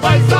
paz